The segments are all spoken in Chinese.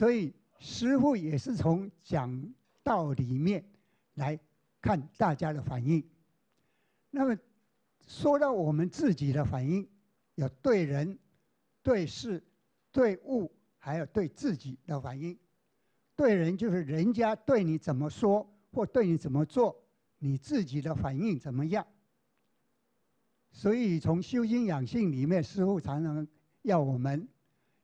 所以师傅也是从讲道里面来看大家的反应。那么说到我们自己的反应，有对人、对事、对物，还有对自己的反应。对人就是人家对你怎么说或对你怎么做，你自己的反应怎么样。所以从修心养性里面，师傅常常要我们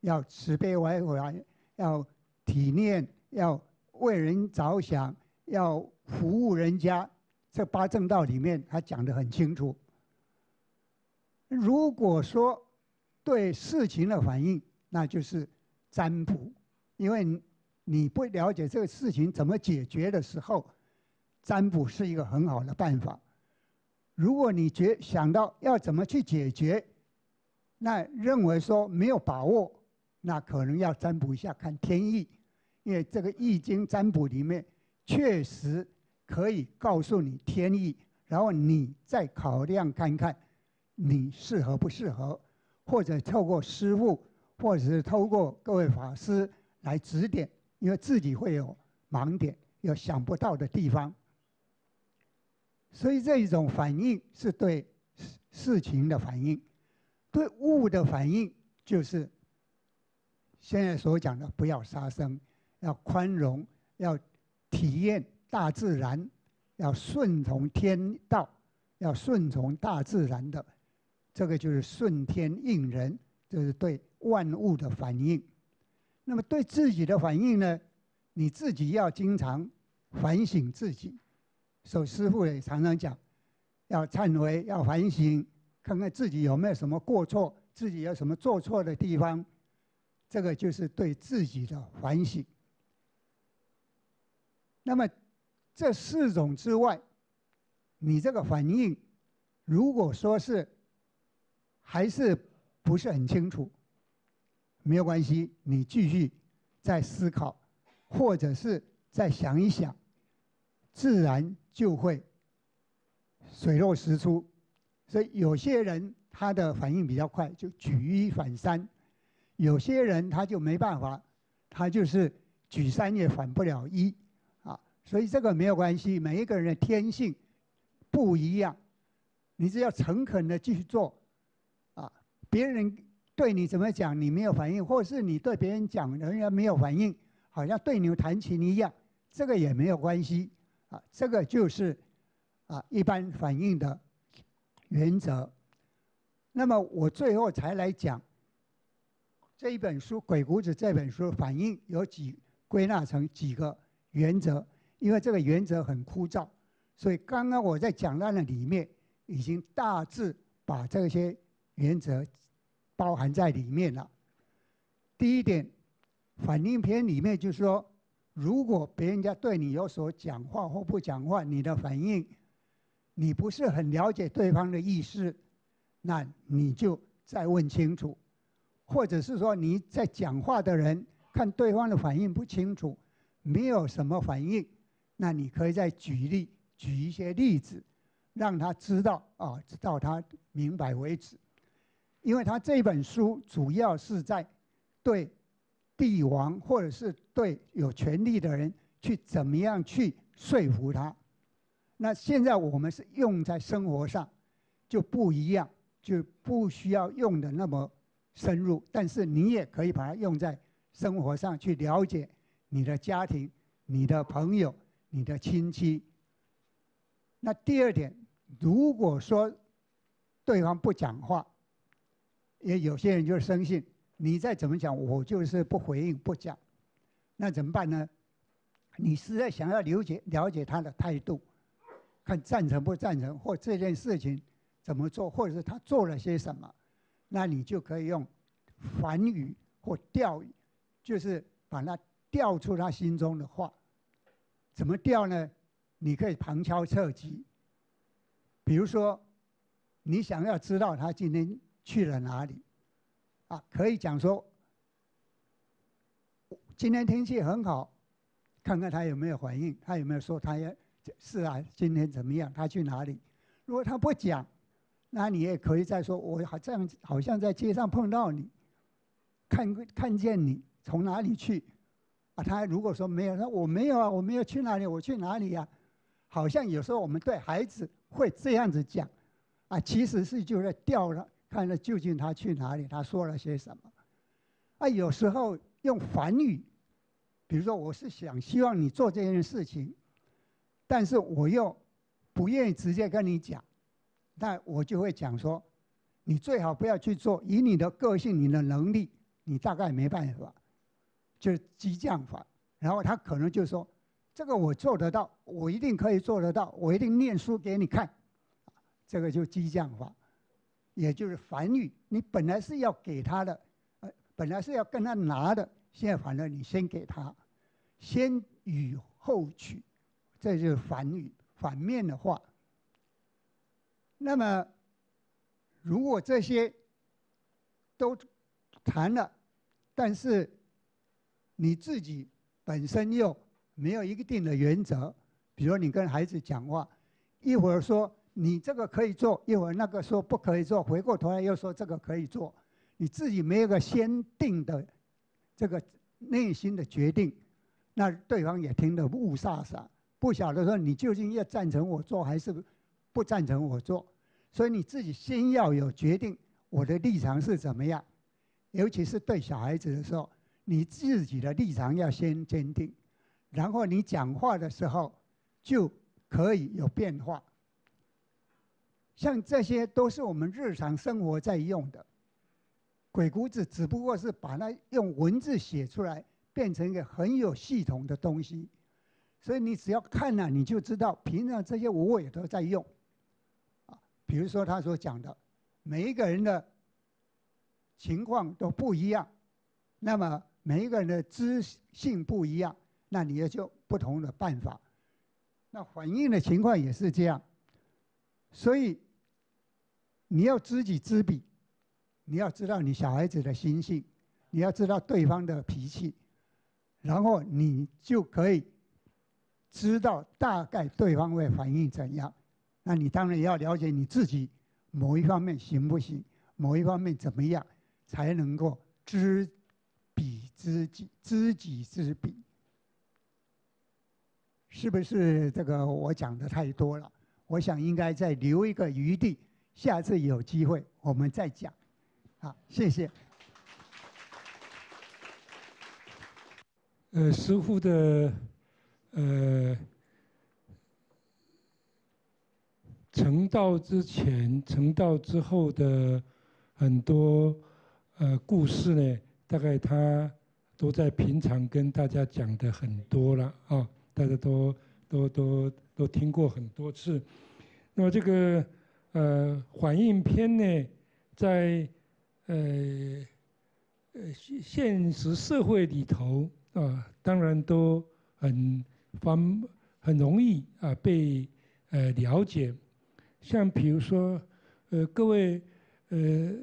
要慈悲为怀。要体念，要为人着想，要服务人家。这八正道里面，他讲得很清楚。如果说对事情的反应，那就是占卜，因为你不了解这个事情怎么解决的时候，占卜是一个很好的办法。如果你觉想到要怎么去解决，那认为说没有把握。那可能要占卜一下看天意，因为这个易经占卜里面确实可以告诉你天意，然后你再考量看看你适合不适合，或者透过师傅，或者是透过各位法师来指点，因为自己会有盲点，有想不到的地方，所以这一种反应是对事情的反应，对物的反应就是。现在所讲的，不要杀生，要宽容，要体验大自然，要顺从天道，要顺从大自然的，这个就是顺天应人，这是对万物的反应。那么对自己的反应呢？你自己要经常反省自己。所师傅也常常讲，要忏悔，要反省，看看自己有没有什么过错，自己有什么做错的地方。这个就是对自己的反省。那么这四种之外，你这个反应，如果说是还是不是很清楚，没有关系，你继续再思考，或者是再想一想，自然就会水落石出。所以有些人他的反应比较快，就举一反三。有些人他就没办法，他就是举三也反不了一，啊，所以这个没有关系。每一个人的天性不一样，你只要诚恳的继续做，啊，别人对你怎么讲你没有反应，或是你对别人讲人家没有反应，好像对牛弹琴一样，这个也没有关系，啊，这个就是啊一般反应的原则。那么我最后才来讲。这一本书《鬼谷子》这本书反映有几归纳成几个原则，因为这个原则很枯燥，所以刚刚我在讲到的里面已经大致把这些原则包含在里面了。第一点，反应篇里面就是说，如果别人家对你有所讲话或不讲话，你的反应你不是很了解对方的意思，那你就再问清楚。或者是说你在讲话的人看对方的反应不清楚，没有什么反应，那你可以再举例举一些例子，让他知道啊，直到他明白为止。因为他这本书主要是在对帝王或者是对有权力的人去怎么样去说服他。那现在我们是用在生活上就不一样，就不需要用的那么。深入，但是你也可以把它用在生活上去了解你的家庭、你的朋友、你的亲戚。那第二点，如果说对方不讲话，也有些人就是生信，你再怎么讲，我就是不回应、不讲，那怎么办呢？你实在想要了解了解他的态度，看赞成不赞成，或这件事情怎么做，或者是他做了些什么。那你就可以用反语或调语，就是把它调出他心中的话。怎么调呢？你可以旁敲侧击。比如说，你想要知道他今天去了哪里，啊，可以讲说，今天天气很好，看看他有没有反应，他有没有说他要是啊，今天怎么样，他去哪里？如果他不讲，那你也可以再说，我好像好像在街上碰到你，看看见你从哪里去，啊，他如果说没有，那我没有啊，我没有去哪里，我去哪里呀？好像有时候我们对孩子会这样子讲，啊，其实是就在调了，看了究竟他去哪里，他说了些什么，啊，有时候用反语，比如说我是想希望你做这件事情，但是我又不愿意直接跟你讲，那我就会讲说，你最好不要去做，以你的个性、你的能力，你大概没办法，就是激将法，然后他可能就说。这个我做得到，我一定可以做得到，我一定念书给你看，这个就激将法，也就是反语。你本来是要给他的，呃，本来是要跟他拿的，现在反正你先给他，先予后取，这就是反语，反面的话。那么，如果这些都谈了，但是你自己本身又没有一定的原则，比如你跟孩子讲话，一会儿说你这个可以做，一会儿那个说不可以做，回过头来又说这个可以做，你自己没有个先定的这个内心的决定，那对方也听得雾煞煞，不晓得说你究竟要赞成我做还是不赞成我做，所以你自己先要有决定，我的立场是怎么样，尤其是对小孩子的时候，你自己的立场要先坚定。然后你讲话的时候，就可以有变化。像这些都是我们日常生活在用的。鬼谷子只不过是把它用文字写出来，变成一个很有系统的东西。所以你只要看了，你就知道平常这些我也都在用。比如说他所讲的，每一个人的情况都不一样，那么每一个人的知性不一样。那你也就不同的办法，那反应的情况也是这样，所以你要知己知彼，你要知道你小孩子的心性，你要知道对方的脾气，然后你就可以知道大概对方会反应怎样。那你当然也要了解你自己某一方面行不行，某一方面怎么样，才能够知彼知己，知己知彼。是不是这个我讲的太多了？我想应该再留一个余地，下次有机会我们再讲。好，谢谢。呃，师傅的呃成道之前、成道之后的很多呃故事呢，大概他都在平常跟大家讲的很多了啊。大家都都都都听过很多次，那么这个呃反应篇呢，在呃呃现现实社会里头啊，当然都很方很容易啊被呃了解，像比如说呃各位呃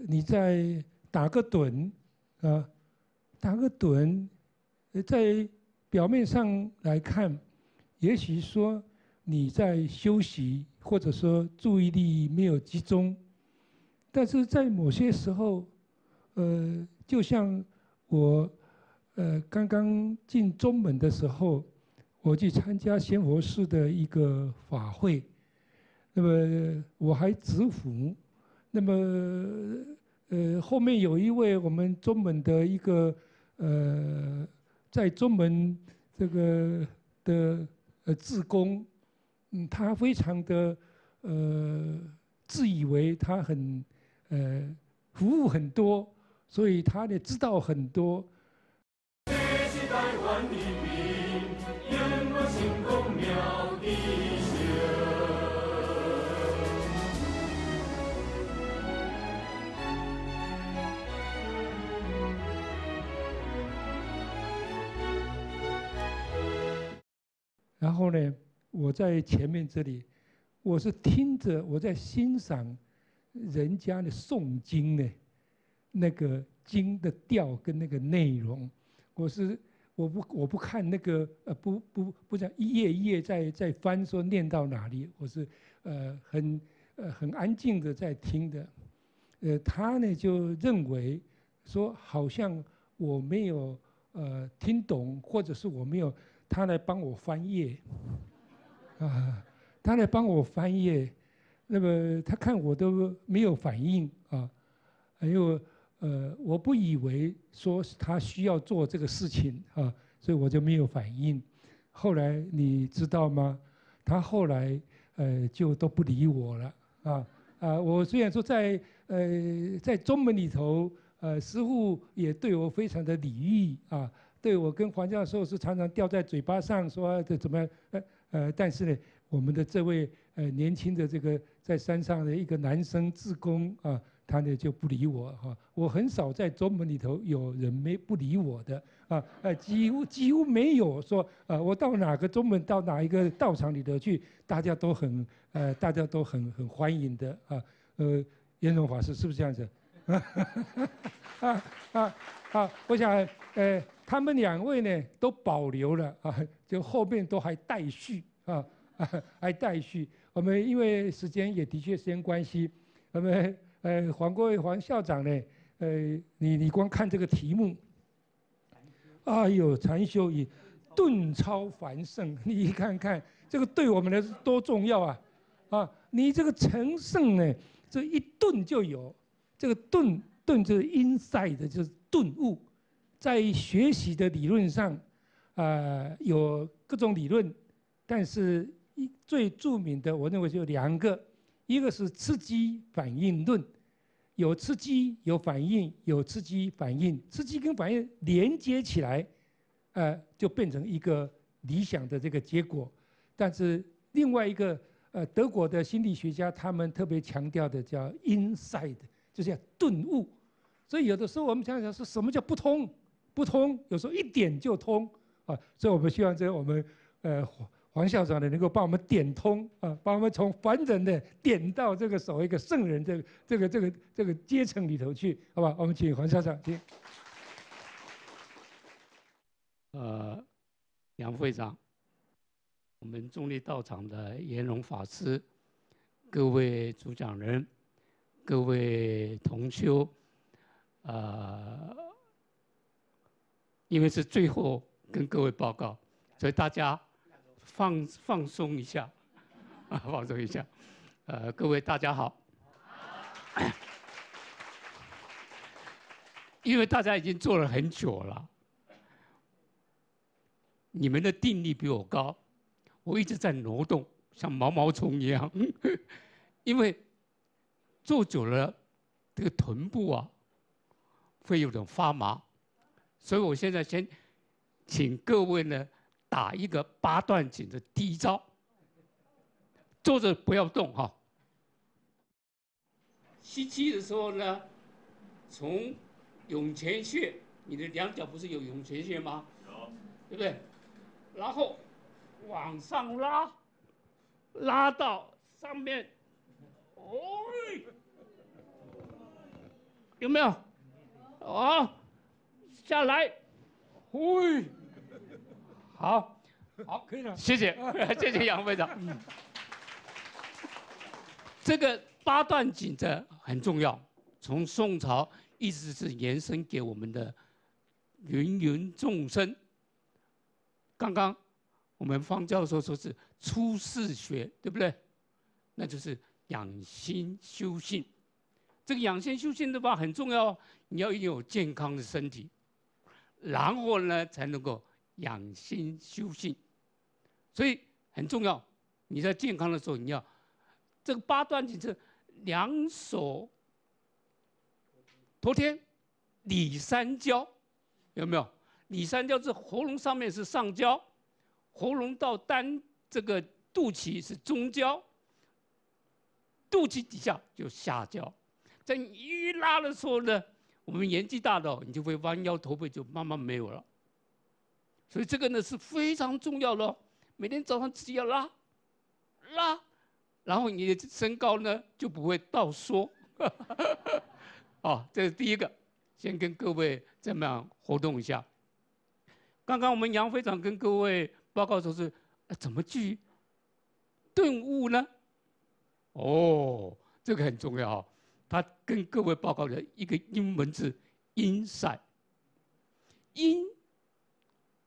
你在打个盹啊，打个盹在。表面上来看，也许说你在休息，或者说注意力没有集中，但是在某些时候，呃，就像我，呃，刚刚进中门的时候，我去参加仙佛寺的一个法会，那么我还执福，那么呃，后面有一位我们中门的一个呃。在中门这个的呃志工，嗯，他非常的呃自以为他很呃服务很多，所以他的知道很多。然后呢，我在前面这里，我是听着，我在欣赏人家的诵经呢，那个经的调跟那个内容，我是我不我不看那个呃不不不讲一页一页在在翻说念到哪里，我是呃很呃很安静的在听的，呃他呢就认为说好像我没有呃听懂，或者是我没有他来帮我翻页，啊他来帮我翻页，那么他看我都没有反应啊，还有。呃，我不以为说他需要做这个事情啊，所以我就没有反应。后来你知道吗？他后来呃就都不理我了啊啊！我虽然说在呃在中门里头，呃师傅也对我非常的礼遇啊，对我跟黄教授是常常掉在嘴巴上说这怎么呃呃，但是呢，我们的这位呃年轻的这个在山上的一个男生自工啊。他呢就不理我哈，我很少在中门里头有人没不理我的啊，呃几乎几乎没有说呃我到哪个中门到哪一个道场里头去，大家都很呃大家都很很欢迎的啊，呃严荣法师是不是这样子？啊啊啊！我想呃他们两位呢都保留了啊，就后面都还待续啊还待续。我们因为时间也的确时间关系，我们。呃，黄国伟黄校长呢？呃，你你光看这个题目，哎呦，禅修以顿超凡圣，你看看这个对我们来说多重要啊！啊，你这个成圣呢，这一顿就有这个顿顿就是 inside 的就是顿悟，在学习的理论上，啊，有各种理论，但是一最著名的，我认为就两个。一个是刺激反应论，有刺激有反应，有刺激反应，刺激跟反应连接起来，呃，就变成一个理想的这个结果。但是另外一个呃，德国的心理学家他们特别强调的叫 inside，就是要顿悟。所以有的时候我们想想是什么叫不通？不通有时候一点就通啊。所以我们希望这我们呃。黄校长呢，能够帮我们点通啊，帮我们从凡人的点到这个所谓一个圣人这个这个这个这个阶层里头去，好吧？我们请黄校长听。呃，杨会长，我们中立道场的严荣法师，各位主讲人，各位同修，呃，因为是最后跟各位报告，所以大家。放放松一下，啊，放松一下，呃，各位大家好。因为大家已经做了很久了，你们的定力比我高，我一直在挪动，像毛毛虫一样。因为坐久了，这个臀部啊，会有点发麻，所以我现在先请各位呢。打一个八段锦的第一招，坐着不要动哈。吸气的时候呢，从涌泉穴，你的两脚不是有涌泉穴吗？有，对不对？然后往上拉，拉到上面，哦，有没有？好，下来，喂。好，好，可以了。谢谢，谢谢杨会长。这个八段锦的很重要，从宋朝一直是延伸给我们的芸芸众生。刚刚我们方教授说是出世学，对不对？那就是养心修性。这个养心修性的话很重要，你要有健康的身体，然后呢才能够。养心修性，所以很重要。你在健康的时候，你要这个八段锦是两手托天，里三焦，有没有？里三焦是喉咙上面是上焦，喉咙到丹这个肚脐是中焦，肚脐底下就下焦。在一拉的时候呢，我们年纪大的，你就会弯腰驼背，就慢慢没有了。所以这个呢是非常重要的，每天早上自己要拉，拉，然后你的身高呢就不会倒缩。哦，这是第一个，先跟各位这么样活动一下。刚刚我们杨会长跟各位报告说是怎么去顿悟呢？哦，这个很重要。他跟各位报告的一个英文字 “inside”，阴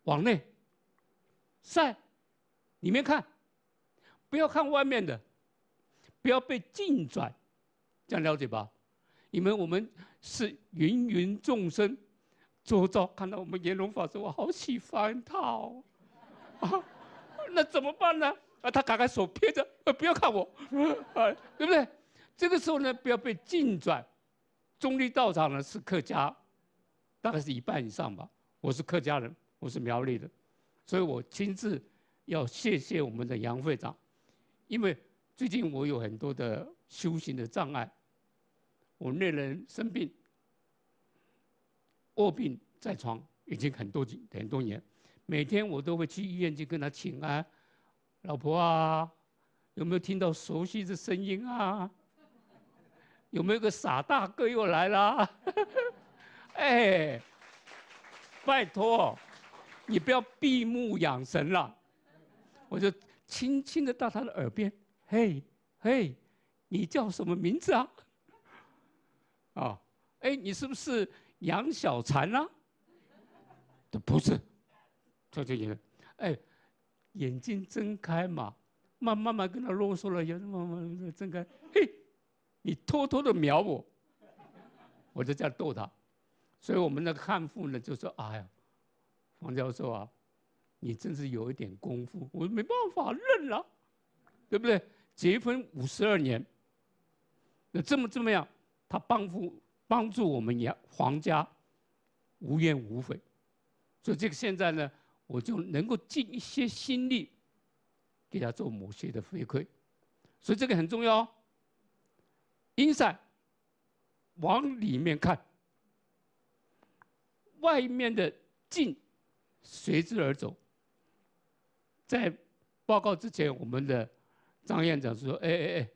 往内，晒里面看，不要看外面的，不要被境转，这样了解吧？因为我们是芸芸众生，周遭看到我们阎龙法师，我好喜欢他哦，啊，那怎么办呢？啊，他赶快手撇着，呃，不要看我，啊，对不对？这个时候呢，不要被境转。中立道场呢是客家，大概是一半以上吧。我是客家人，我是苗栗的，所以我亲自要谢谢我们的杨会长，因为最近我有很多的修行的障碍。我那人生病，卧病在床，已经很多几很多年，每天我都会去医院去跟他请安，老婆啊，有没有听到熟悉的声音啊？有没有个傻大哥又来了？哎，拜托，你不要闭目养神了。我就轻轻的到他的耳边，嘿，嘿，你叫什么名字啊？啊，哎，你是不是杨小婵啊？不是，他就眼，哎，眼睛睁开嘛，慢慢慢跟他啰嗦了，眼睛慢慢睁开，嘿，你偷偷的瞄我，我就这样逗他，所以我们那个汉妇呢就说：“哎呀，黄教授啊，你真是有一点功夫，我没办法认了，对不对？结婚五十二年，那这么这么样。”他帮助帮助我们杨皇家无怨无悔，所以这个现在呢，我就能够尽一些心力给他做某些的回馈，所以这个很重要。Inside 往里面看，外面的境随之而走。在报告之前，我们的张院长说：“哎哎哎。”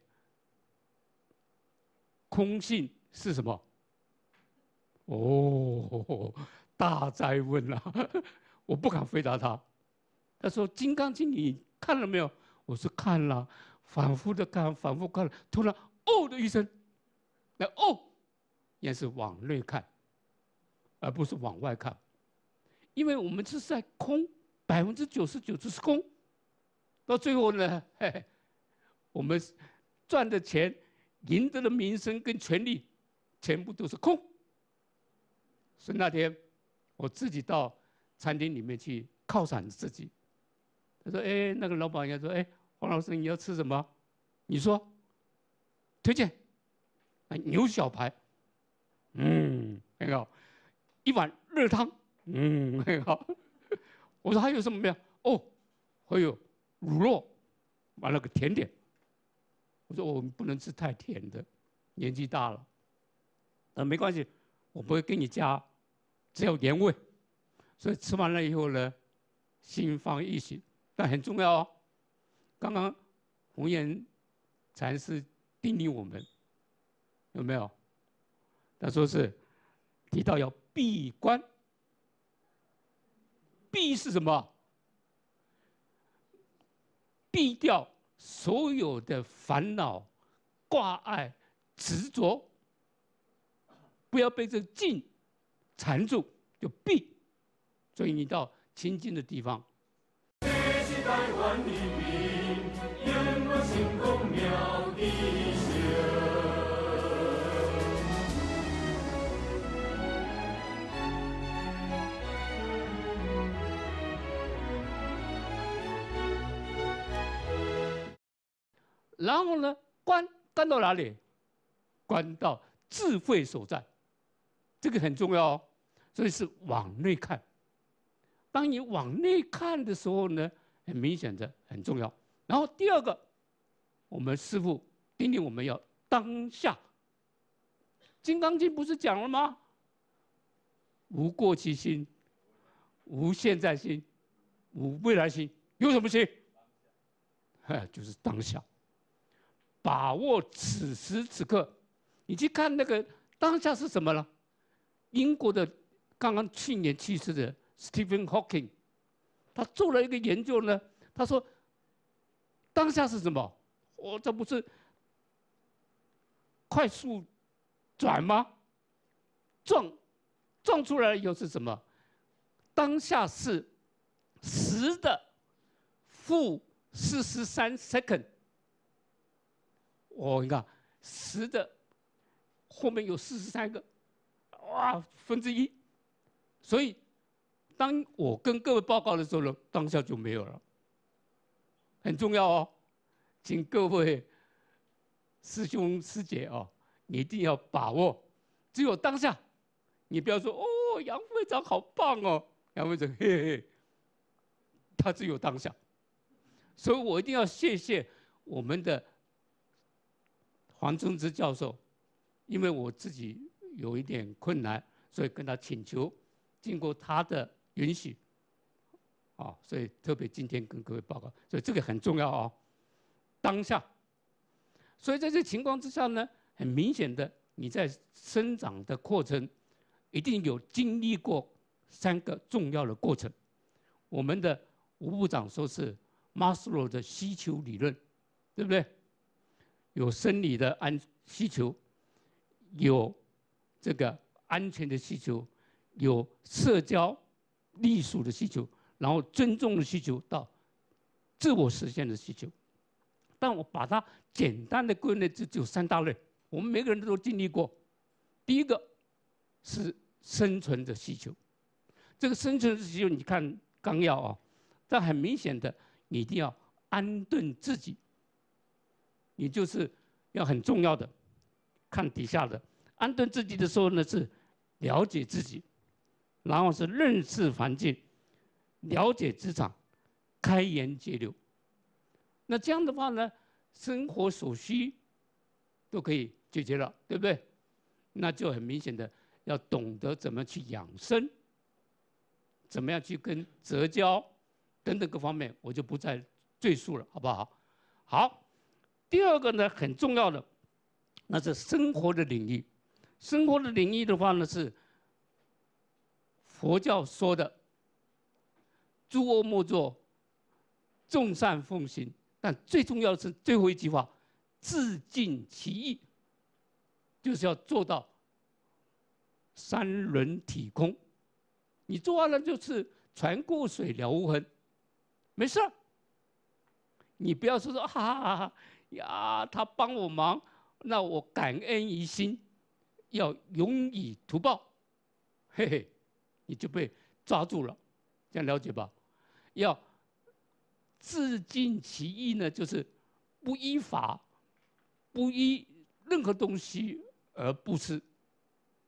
空性是什么？哦，大灾问了，我不敢回答他。他说《金刚经》你看了没有？我说看了，反复的看，反复看了，突然哦的一声，那哦，也是往内看，而不是往外看，因为我们是在空，百分之九十九都是空，到最后呢，嘿，我们赚的钱。赢得的名声跟权力，全部都是空。所以那天，我自己到餐厅里面去犒赏自己。他说：“哎，那个老板娘说，哎，黄老师你要吃什么？你说，推荐。牛小排，嗯，很好。一碗热汤，嗯，很好。我说还有什么没有？哦，还有乳酪，完了个甜点。”我说我们不能吃太甜的，年纪大了。啊，没关系，我不会给你加，只有原味。所以吃完了以后呢，心放一喜。但很重要哦，刚刚红颜禅师叮咛我们，有没有？他说是提到要闭关，闭是什么？闭掉。所有的烦恼、挂碍、执着，不要被这境缠住，就闭。所以你到清净的地方。然后呢，关关到哪里？关到智慧所在，这个很重要哦。所以是往内看。当你往内看的时候呢，很明显的很重要。然后第二个，我们师父叮咛我们要当下。《金刚经》不是讲了吗？无过去心，无现在心，无未来心，有什么心？哎，就是当下。把握此时此刻，你去看那个当下是什么了？英国的刚刚去年去世的 Stephen Hawking，他做了一个研究呢，他说当下是什么？我这不是快速转吗？撞撞出来又是什么？当下是十的负四十三 second。哦，你看十的后面有四十三个，哇，分之一。所以，当我跟各位报告的时候呢，当下就没有了。很重要哦，请各位师兄师姐哦，你一定要把握。只有当下，你不要说哦，杨会长好棒哦，杨会长嘿嘿，他只有当下。所以我一定要谢谢我们的。黄宗之教授，因为我自己有一点困难，所以跟他请求，经过他的允许，啊，所以特别今天跟各位报告，所以这个很重要啊。当下，所以在这情况之下呢，很明显的，你在生长的过程，一定有经历过三个重要的过程。我们的吴部长说是 Maslow 的需求理论，对不对？有生理的安需求，有这个安全的需求，有社交隶属的需求，然后尊重的需求到自我实现的需求。但我把它简单的归类，就只有三大类。我们每个人都经历过。第一个是生存的需求，这个生存的需求，你看纲要啊，但很明显的，你一定要安顿自己。你就是要很重要的，看底下的安顿自己的时候呢，是了解自己，然后是认识环境，了解职场，开源节流。那这样的话呢，生活所需都可以解决了，对不对？那就很明显的要懂得怎么去养生，怎么样去跟泽交等等各方面，我就不再赘述了，好不好？好。第二个呢，很重要的，那是生活的领域。生活的领域的话呢，是佛教说的“诸恶莫作，众善奉行”。但最重要的是最后一句话：“自尽其意”，就是要做到三轮体空。你做完了就是船过水了无痕，没事儿你不要说说哈哈哈哈。呀，他帮我忙，那我感恩于心，要永以图报，嘿嘿，你就被抓住了，这样了解吧？要自尽其意呢，就是不依法，不依任何东西而不吃。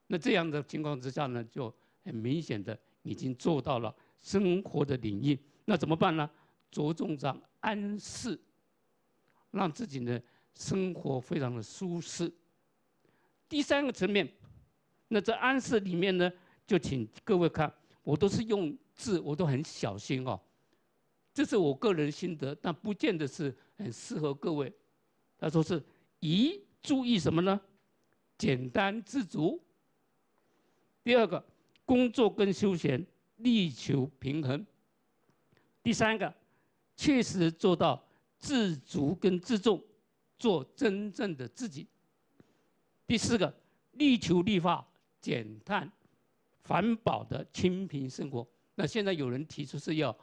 那这样的情况之下呢，就很明显的已经做到了生活的领域。那怎么办呢？着重在安适。让自己的生活非常的舒适。第三个层面，那在安适里面呢，就请各位看，我都是用字，我都很小心哦。这是我个人心得，但不见得是很适合各位。他说是一注意什么呢？简单自足。第二个，工作跟休闲力求平衡。第三个，确实做到。自足跟自重，做真正的自己。第四个，力求立法减碳环保的清贫生活。那现在有人提出是要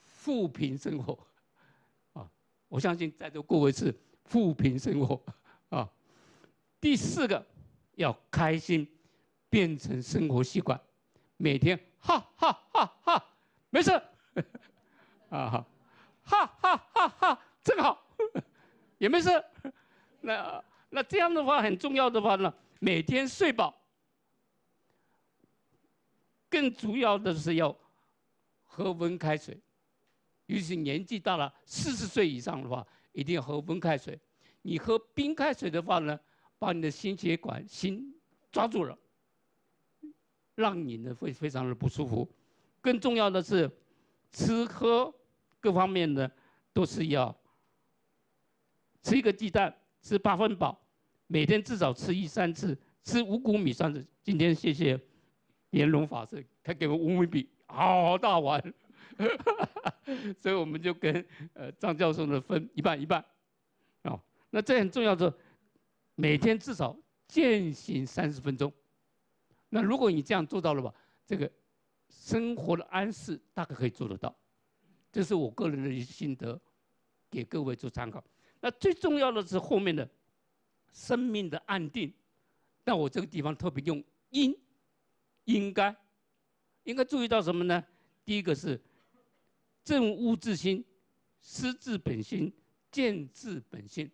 富贫生活，啊，我相信在座各位是富贫生活啊。第四个，要开心变成生活习惯，每天哈哈哈哈，没事，啊 哈。哈哈哈哈，正好，也没事。那那这样的话很重要的话呢，每天睡饱。更主要的是要喝温开水，尤其年纪大了，四十岁以上的话，一定要喝温开水。你喝冰开水的话呢，把你的心血管心抓住了，让你呢会非常的不舒服。更重要的是，吃喝。各方面呢，都是要吃一个鸡蛋，吃八分饱，每天至少吃一三次吃五谷米三次今天谢谢莲龙法师，他给我五米笔，好大碗，所以我们就跟呃张教授呢分一半一半，哦，那这很重要的，每天至少践行三十分钟。那如果你这样做到了吧，这个生活的安适大概可以做得到，这是我个人的心得，给各位做参考。那最重要的是后面的生命的安定。那我这个地方特别用应，应该，应该注意到什么呢？第一个是正悟自心，思自本心，见自本心，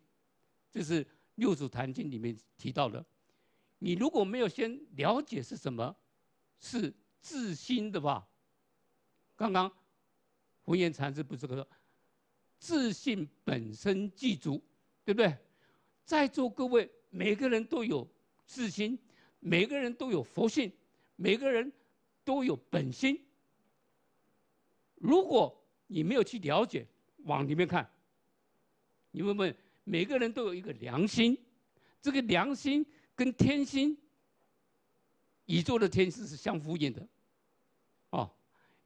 这是六祖坛经里面提到的。你如果没有先了解是什么，是自心的话，刚刚文言禅师不是说自信本身具足，对不对？在座各位每个人都有自信，每个人都有佛性，每个人都有本心。如果你没有去了解，往里面看，你问问每个人都有一个良心，这个良心。跟天心、宇宙的天心是相呼应的，哦，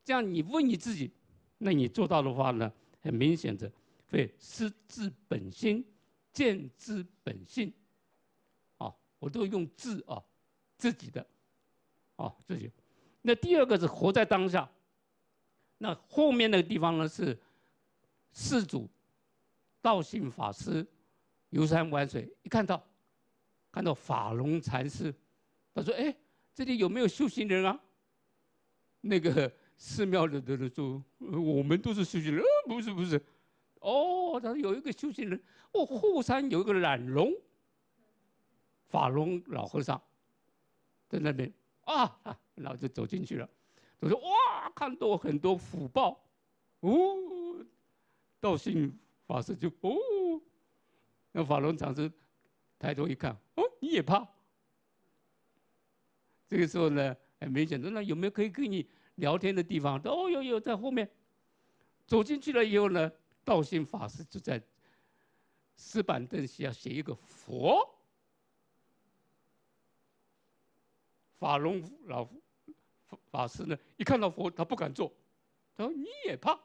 这样你问你自己，那你做到的话呢，很明显的会失自本心，见之本性，啊，我都用自啊，自己的，啊，自己。那第二个是活在当下，那后面那个地方呢是四祖道信法师游山玩水，一看到。看到法龙禅师，他说：“哎，这里有没有修行人啊？”那个寺庙的的人说：“我们都是修行人。”“不是，不是。”“哦，他说有一个修行人，哦，后山有一个懒龙，法龙老和尚，在那边啊，然后就走进去了。他说：“哇，看到很多福报。”哦，道信法师就哦，那法龙禅师。抬头一看，哦，你也怕？这个时候呢，很明显的，那有没有可以跟你聊天的地方？哦，有有，在后面。走进去了以后呢，道心法师就在石板凳下写一个佛。法龙老法师呢，一看到佛，他不敢坐，他说你也怕？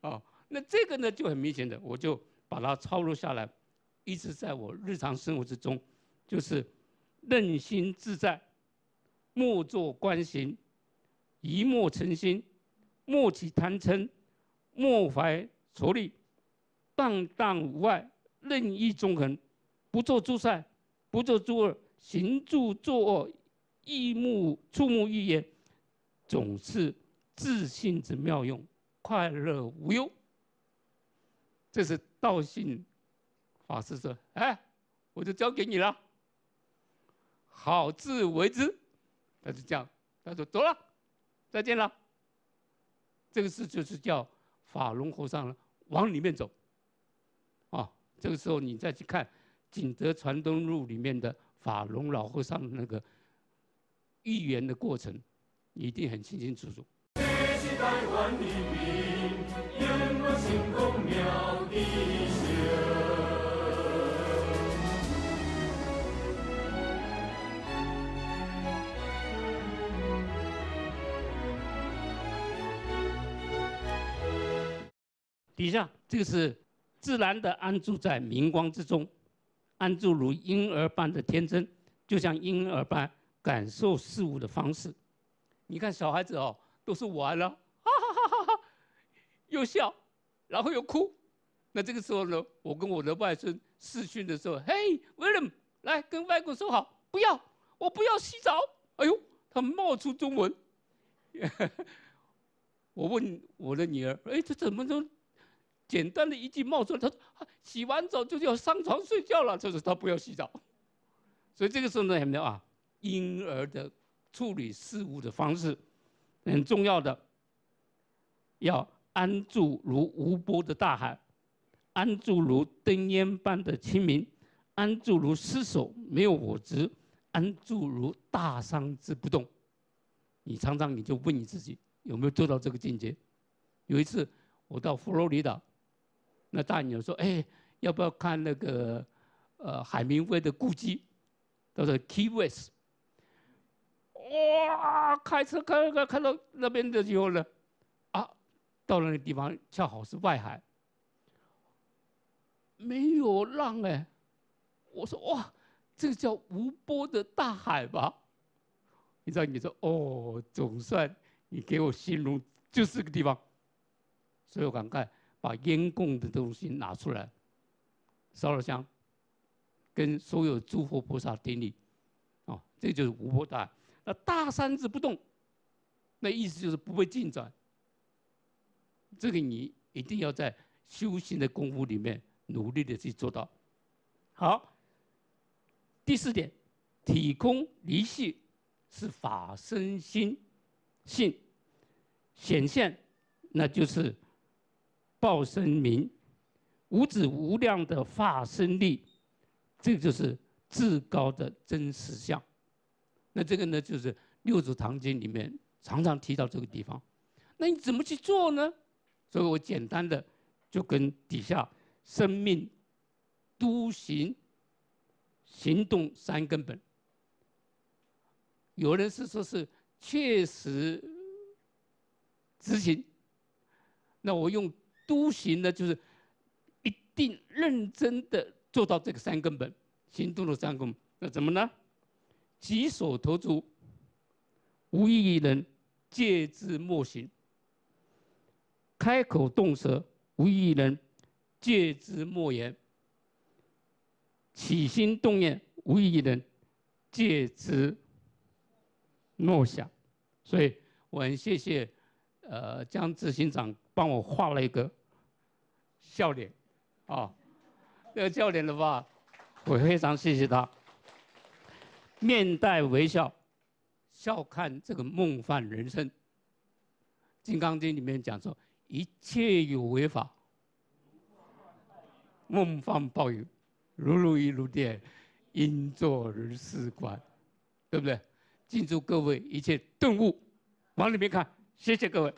啊，那这个呢就很明显的，我就把它抄录下来。一直在我日常生活之中，就是任心自在，莫作观行，一莫成心，莫起贪嗔，莫怀仇虑，荡荡无碍，任意纵横，不做诸善，不做诸恶，行住坐卧，一目触目一言，总是自信之妙用，快乐无忧。这是道信。法师说：“哎，我就交给你了，好自为之。”他就这样，他说：“走了，再见了。”这个事就是叫法龙和尚往里面走。啊，这个时候你再去看《景德传灯录》里面的法龙老和尚那个预言的过程，一定很清清楚楚。底下这个是自然的安住在明光之中，安住如婴儿般的天真，就像婴儿般感受事物的方式。你看小孩子哦，都是玩了，哈哈哈哈哈，又笑，然后又哭。那这个时候呢，我跟我的外孙视讯的时候，嘿，William，来跟外公说好，不要，我不要洗澡。哎呦，他冒出中文。我问我的女儿，哎，这怎么都？简单的一句冒出来，他说：“洗完澡就要上床睡觉了。”就是他不要洗澡。所以这个时候呢，什么啊？婴儿的处理事物的方式很重要的，要安住如无波的大海，安住如灯烟般的清明，安住如失手没有我执，安住如大山之不动。你常常你就问你自己有没有做到这个境界？有一次我到佛罗里达。那大女儿说：“哎，要不要看那个，呃，海明威的故居？叫做 Key West。哇，开车开开开到那边的时候呢，啊，到了那地方恰好是外海，没有浪哎。我说哇，这个叫无波的大海吧？你知道？你说哦，总算你给我形容就是个地方，所以我赶快把烟供的东西拿出来，烧了香，跟所有诸佛菩萨顶礼，哦，这就是无波大。那大山子不动，那意思就是不会进展。这个你一定要在修行的功夫里面努力的去做到。好，第四点，体空离系是法身心性显现，那就是报身名无止无量的化身力，这个就是至高的真实相。那这个呢，就是《六祖坛经》里面常常提到这个地方。那你怎么去做呢？所以我简单的就跟底下生命、都行、行动三根本。有人是说是确实执行，那我用都行呢，就是一定认真的做到这个三根本，行动的三根本。那怎么呢？举手投足，无一人戒之莫行；开口动舌，无一人戒之莫言；起心动念，无一人戒之莫想。所以我很谢谢，呃，江执行长帮我画了一个笑脸，啊，这个笑脸的话，我非常谢谢他。面带微笑，笑看这个梦幻人生。《金刚经》里面讲说，一切有为法，梦幻泡影，如如一如电，应作如是观，对不对？敬祝各位一切顿悟，往里面看。谢谢各位。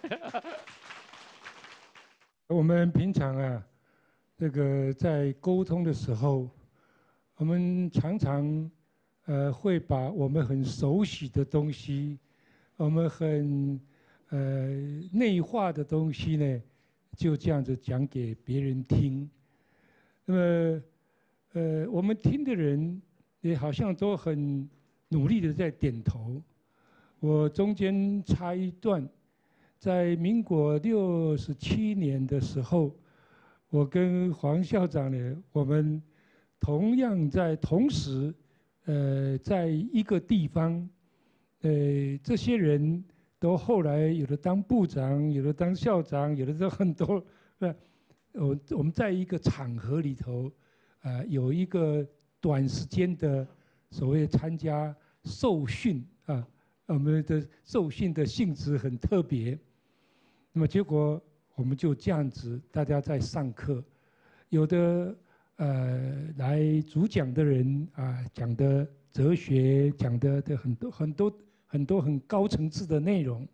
我们平常啊，这个在沟通的时候，我们常常。呃，会把我们很熟悉的东西，我们很呃内化的东西呢，就这样子讲给别人听。那么，呃，我们听的人也好像都很努力的在点头。我中间插一段，在民国六十七年的时候，我跟黄校长呢，我们同样在同时。呃，在一个地方，呃，这些人都后来有的当部长，有的当校长，有的都很多。呃，我我们在一个场合里头，呃，有一个短时间的所谓参加受训啊，我们的受训的性质很特别。那么结果我们就这样子，大家在上课，有的。呃，来主讲的人啊，讲的哲学，讲的的很多很多很多很高层次的内容。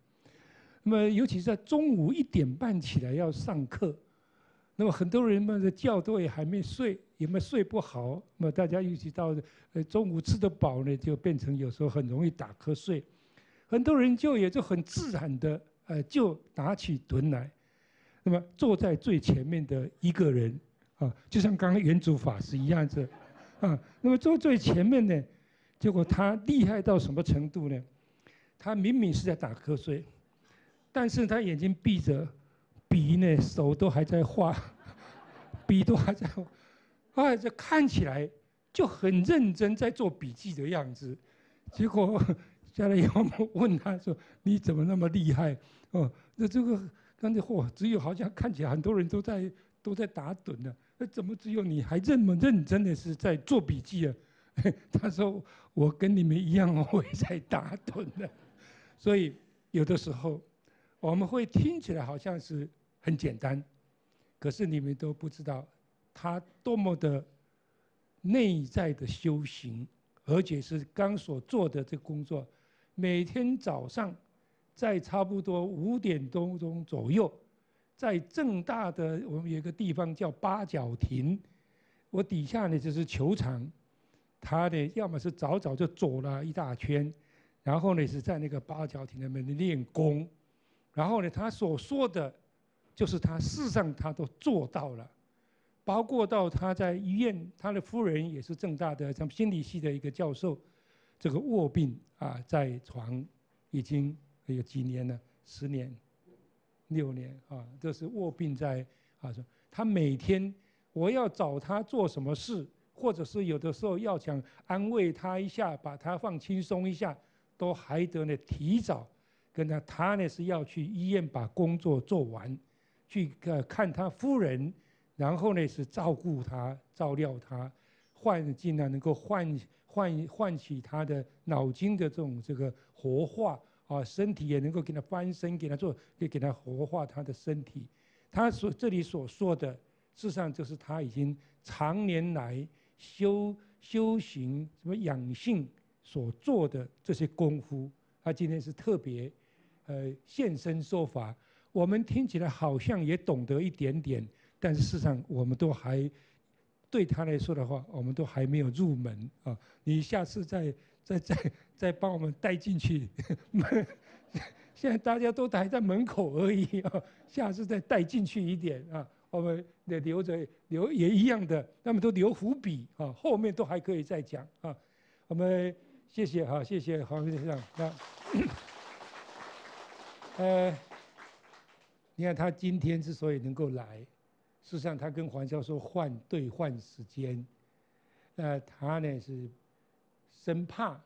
那么，尤其是在中午一点半起来要上课，那么很多人们的觉都也还没睡，也没睡不好？那么大家一起到呃中午吃得饱呢，就变成有时候很容易打瞌睡。很多人就也就很自然的呃，就拿起盾来，那么坐在最前面的一个人。啊，就像刚刚原主法师一样子，啊，那么坐最前面呢，结果他厉害到什么程度呢？他明明是在打瞌睡，但是他眼睛闭着，笔呢手都还在画，笔都还在，画，啊，这看起来就很认真在做笔记的样子。结果下来以后问他说：“你怎么那么厉害？”哦，那这个刚才嚯，只有好像看起来很多人都在都在打盹呢。那怎么只有你还这么认真的是在做笔记啊？他说我跟你们一样，我也在打盹呢。所以有的时候我们会听起来好像是很简单，可是你们都不知道他多么的内在的修行，而且是刚所做的这工作，每天早上在差不多五点多钟左右。在正大的我们有一个地方叫八角亭，我底下呢就是球场，他呢，要么是早早就走了一大圈，然后呢是在那个八角亭那边练功，然后呢他所说的，就是他事实上他都做到了，包括到他在医院，他的夫人也是正大的像心理系的一个教授，这个卧病啊在床，已经有几年了，十年、六年啊，都是卧病在啊说他每天。我要找他做什么事，或者是有的时候要想安慰他一下，把他放轻松一下，都还得呢提早跟他。他呢是要去医院把工作做完，去呃看他夫人，然后呢是照顾他、照料他，唤尽量能够唤唤唤起他的脑筋的这种这个活化啊，身体也能够给他翻身，给他做，给给他活化他的身体。他所这里所说的。事实上，就是他已经常年来修修行、什么养性所做的这些功夫，他今天是特别，呃，现身说法。我们听起来好像也懂得一点点，但是事实上，我们都还对他来说的话，我们都还没有入门啊。你下次再再再再帮我们带进去，现在大家都还在门口而已啊。下次再带进去一点啊。我们得留着留也一样的，那么都留伏笔啊，后面都还可以再讲啊。我们谢谢哈，谢谢黄先生。那呃，你看他今天之所以能够来，事实上他跟黄教授换兑换时间，呃，他呢是生怕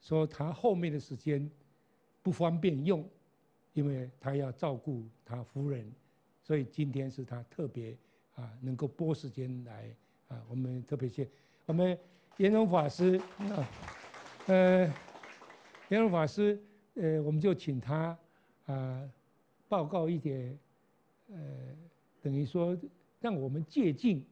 说他后面的时间不方便用，因为他要照顾他夫人。所以今天是他特别啊，能够拨时间来啊，我们特别谢我们严荣法师啊，呃，严荣法师，呃，我们就请他啊报告一点，呃，等于说让我们借鉴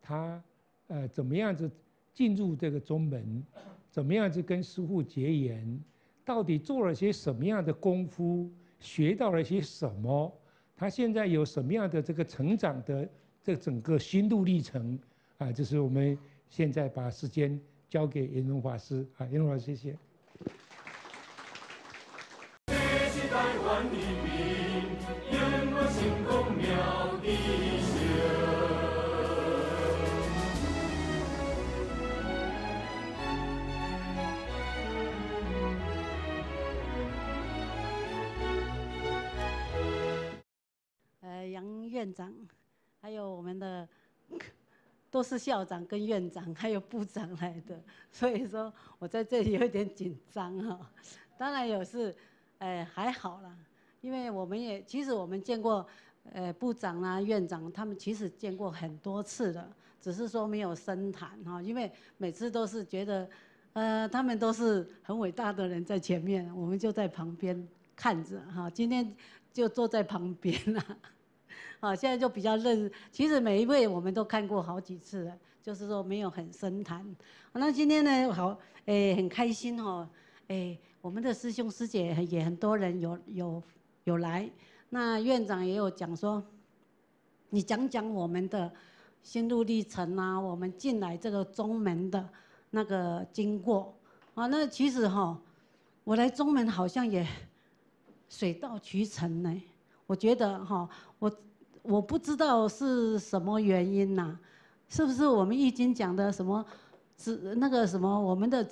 他呃怎么样子进入这个宗门，怎么样子跟师傅结缘，到底做了些什么样的功夫，学到了些什么。他现在有什么样的这个成长的这整个心路历程啊？就是我们现在把时间交给严荣法师啊，严荣法师，谢谢。都是校长跟院长，还有部长来的，所以说我在这里有点紧张哈。当然有是，哎还好啦，因为我们也其实我们见过，呃部长啊院长他们其实见过很多次了，只是说没有深谈哈，因为每次都是觉得，呃他们都是很伟大的人在前面，我们就在旁边看着哈。今天就坐在旁边了。啊现在就比较认，其实每一位我们都看过好几次了，就是说没有很深谈。那今天呢，好，诶，很开心哦，诶，我们的师兄师姐也很多人有有有来，那院长也有讲说，你讲讲我们的心路历程啊，我们进来这个宗门的那个经过啊，那其实哈，我来宗门好像也水到渠成呢，我觉得哈，我。我不知道是什么原因呐，是不是我们易经讲的什么子那个什么我们的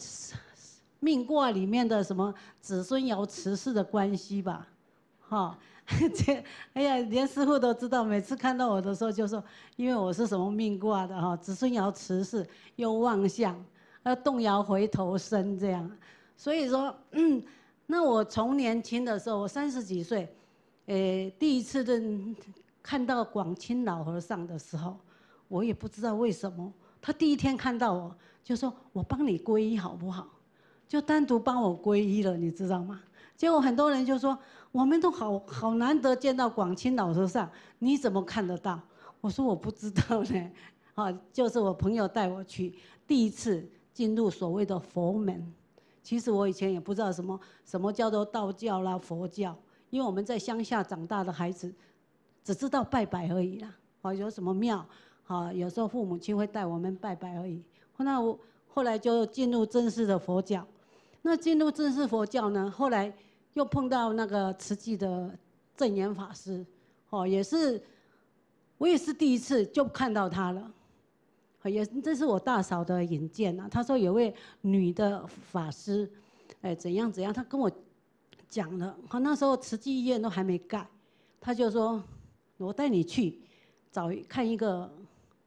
命卦里面的什么子孙爻辞世的关系吧？哈，这哎呀，连师傅都知道，每次看到我的时候就说，因为我是什么命卦的哈，子孙爻辞世又旺相，要动摇回头生这样，所以说，嗯，那我从年轻的时候，我三十几岁，诶，第一次认。看到广清老和尚的时候，我也不知道为什么，他第一天看到我就说：“我帮你皈依好不好？”就单独帮我皈依了，你知道吗？结果很多人就说：“我们都好好难得见到广清老和尚，你怎么看得到？”我说：“我不知道呢。”啊，就是我朋友带我去，第一次进入所谓的佛门。其实我以前也不知道什么什么叫做道教啦、佛教，因为我们在乡下长大的孩子。只知道拜拜而已啦，哦，有什么庙，好，有时候父母亲会带我们拜拜而已。后来我后来就进入正式的佛教。那进入正式佛教呢，后来又碰到那个慈济的正言法师，哦，也是我也是第一次就看到他了，也这是我大嫂的引荐啊。她说有位女的法师，哎，怎样怎样，她跟我讲了，他那时候慈济医院都还没盖，他就说我带你去找看一个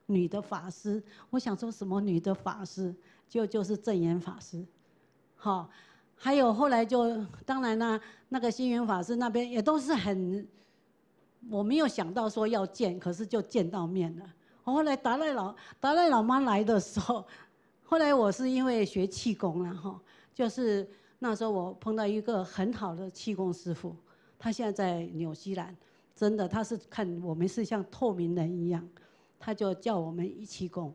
女的法师。我想说什么女的法师，就就是正言法师。好，还有后来就当然啦，那个星云法师那边也都是很，我没有想到说要见，可是就见到面了。我后来达赖老达赖老妈来的时候，后来我是因为学气功了哈，就是那时候我碰到一个很好的气功师傅，他现在在纽西兰，真的他是看我们是像透明人一样，他就叫我们一起功。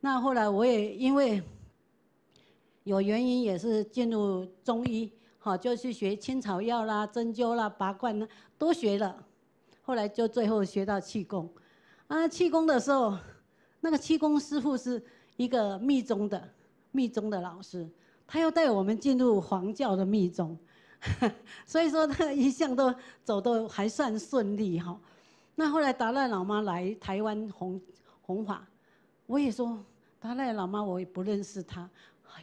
那后来我也因为。有原因也是进入中医，好就去学青草药啦、针灸啦、拔罐啦，都学了。后来就最后学到气功，啊，气功的时候，那个气功师傅是一个密宗的密宗的老师，他又带我们进入黄教的密宗，所以说他一向都走的还算顺利哈。那后来达赖老妈来台湾弘弘法，我也说达赖老妈我也不认识他。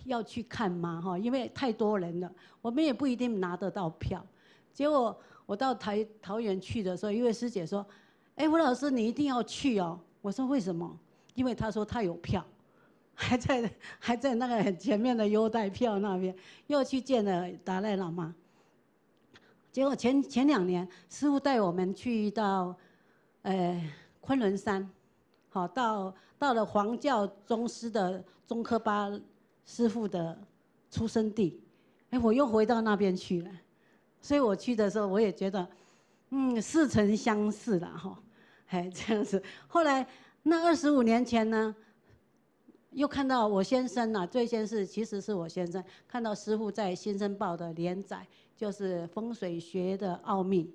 要去看吗？哈，因为太多人了，我们也不一定拿得到票。结果我到台桃园去的时候，一位师姐说：“哎，吴老师，你一定要去哦。”我说：“为什么？”因为他说他有票，还在还在那个前面的优待票那边，又去见了达赖喇嘛。结果前前两年，师傅带我们去到，呃，昆仑山，好到到了黄教宗师的中科巴。师傅的出生地，哎，我又回到那边去了，所以我去的时候，我也觉得，嗯，似曾相识了哈，哎，这样子。后来那二十五年前呢，又看到我先生呐，最先是其实是我先生看到师傅在《新生报》的连载，就是风水学的奥秘。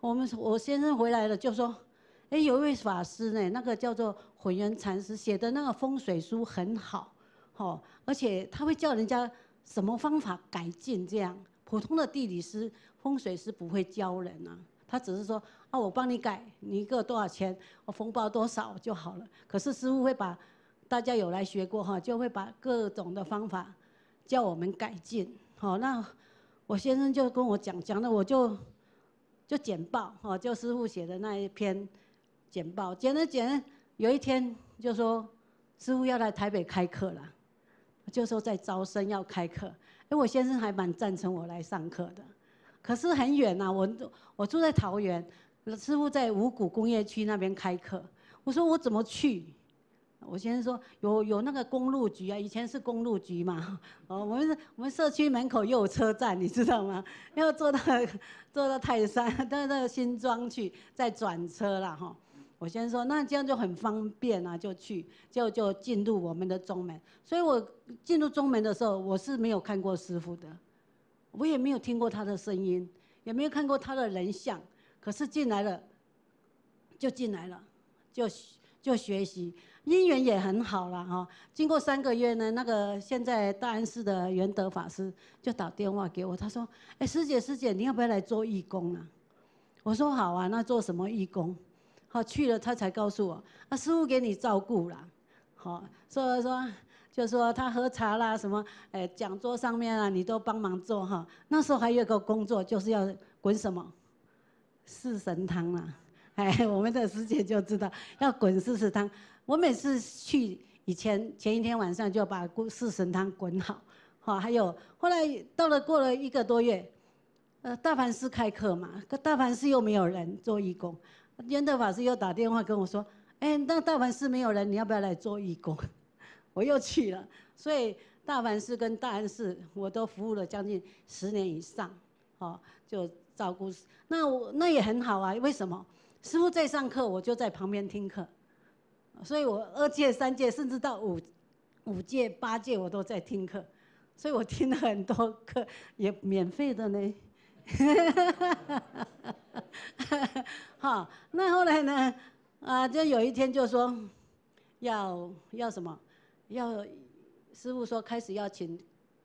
我们我先生回来了就说，哎，有一位法师呢，那个叫做混元禅师写的那个风水书很好。哦，而且他会教人家什么方法改进，这样普通的地理师、风水师不会教人啊。他只是说啊，我帮你改，你一个多少钱，我风包多少就好了。可是师傅会把大家有来学过哈，就会把各种的方法叫我们改进。好，那我先生就跟我讲讲了，我就就简报哈，就师傅写的那一篇简报，剪了剪，有一天就说师傅要来台北开课了。就说在招生要开课，哎，我先生还蛮赞成我来上课的，可是很远呐，我我住在桃园，师傅在五股工业区那边开课，我说我怎么去？我先生说有有那个公路局啊，以前是公路局嘛，哦，我们我们社区门口又有车站，你知道吗？要坐到坐到泰山到那个新庄去，再转车了哈。我先说，那这样就很方便啊，就去，就就进入我们的中门。所以我进入中门的时候，我是没有看过师傅的，我也没有听过他的声音，也没有看过他的人像。可是进来了，就进来了，就就学习，姻缘也很好了哈。经过三个月呢，那个现在大安寺的元德法师就打电话给我，他说：“哎，师姐师姐，你要不要来做义工啊？”我说：“好啊，那做什么义工？”好去了，他才告诉我，啊，师傅给你照顾啦，好，所以说就说他喝茶啦，什么，哎，讲桌上面啊，你都帮忙做哈。那时候还有一个工作，就是要滚什么四神汤啦，哎，我们的师姐就知道要滚四神汤。我每次去以前前一天晚上就把四神汤滚好，好，还有后来到了过了一个多月，呃，大梵寺开课嘛，可大梵寺又没有人做义工。圆德法师又打电话跟我说：“哎，那大梵寺没有人，你要不要来做义工？” 我又去了，所以大梵寺跟大安寺我都服务了将近十年以上，哦，就照顾。那我那也很好啊，为什么？师傅在上课，我就在旁边听课，所以我二届、三届，甚至到五五届、八届，我都在听课，所以我听了很多课，也免费的呢。好，那后来呢？啊，就有一天就说，要要什么？要师傅说开始要请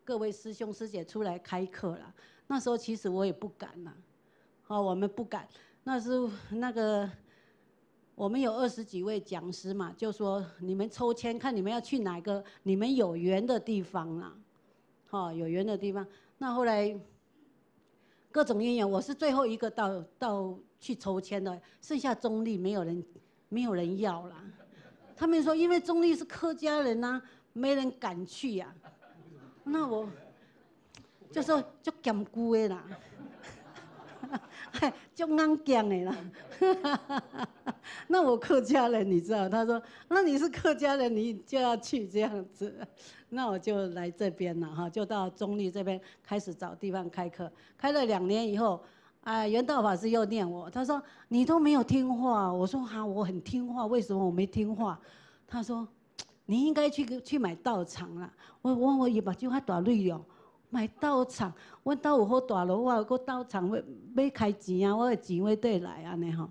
各位师兄师姐出来开课了。那时候其实我也不敢呐，哦，我们不敢。那是那个我们有二十几位讲师嘛，就说你们抽签看你们要去哪个你们有缘的地方啦，哦，有缘的地方。那后来各种因缘，我是最后一个到到去抽签的，剩下中立没有人没有人要啦。他们说因为中立是客家人呐。没人敢去呀，那我就说就讲姑的啦，就安讲的啦。那我客家人，你知道？他说，那你是客家人，你就要去这样子。那我就来这边了哈，就到中立这边开始找地方开课。开了两年以后，啊，袁道法师又念我，他说你都没有听话。我说哈，我很听话，为什么我没听话？他说。你应该去去买道场啦！我我我伊目睭较大累哦，买稻场，我兜有好大楼，我个稻场要要开钱啊，我的钱要倒来安尼吼。